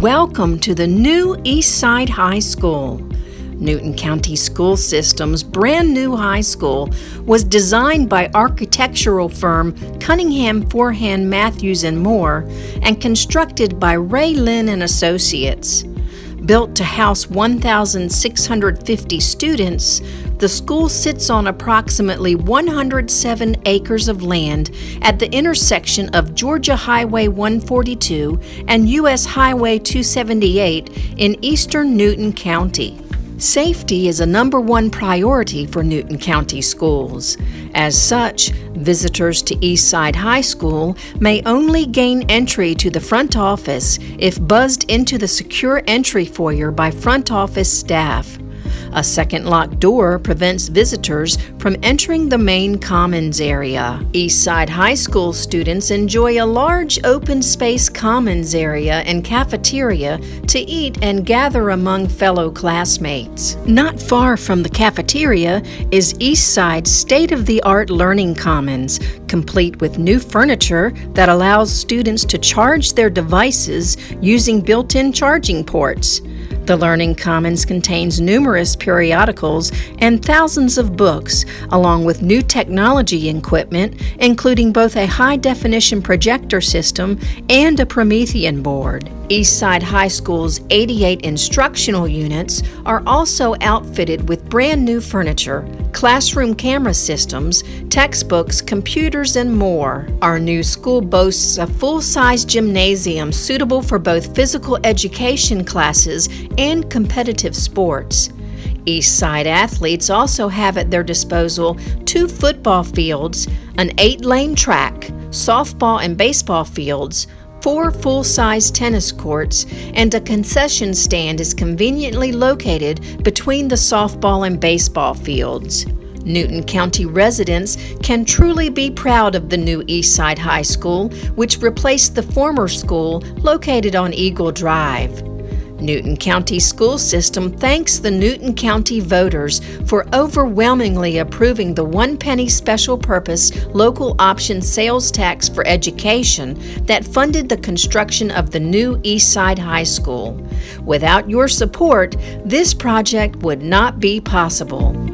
Welcome to the new Eastside High School. Newton County School System's brand new high school was designed by architectural firm Cunningham Forehand Matthews and Moore and constructed by Ra-Lin and Associates. Built to house 1,650 students, the school sits on approximately 107 acres of land at the intersection of Georgia Highway 142 and U.S. Highway 278 in eastern Newton County. Safety is a number one priority for Newton County schools. As such, visitors to Eastside High School may only gain entry to the front office if buzzed into the secure entry foyer by front office staff. A second locked door prevents visitors from entering the main commons area. Eastside High School students enjoy a large open space commons area and cafeteria to eat and gather among fellow classmates. Not far from the cafeteria is Eastside's state of the art learning commons, complete with new furniture that allows students to charge their devices using built in charging ports. The Learning Commons contains numerous periodicals and thousands of books, along with new technology equipment, including both a high definition projector system and a Promethean board. Eastside High School's 88 instructional units are also outfitted with brand new furniture, classroom camera systems, textbooks, computers, and more. Our new school boasts a full size gymnasium suitable for both physical education classes and competitive sports. Eastside athletes also have at their disposal two football fields, an eight lane track, softball and baseball fields, four full size tennis courts, and a concession stand is conveniently located between the softball and baseball fields. Newton County residents can truly be proud of the new Eastside High School, which replaced the former school located on Eagle Drive. Newton County School System thanks the Newton County voters for overwhelmingly approving the one penny special purpose local option sales tax for education that funded the construction of the new Eastside High School. Without your support, this project would not be possible.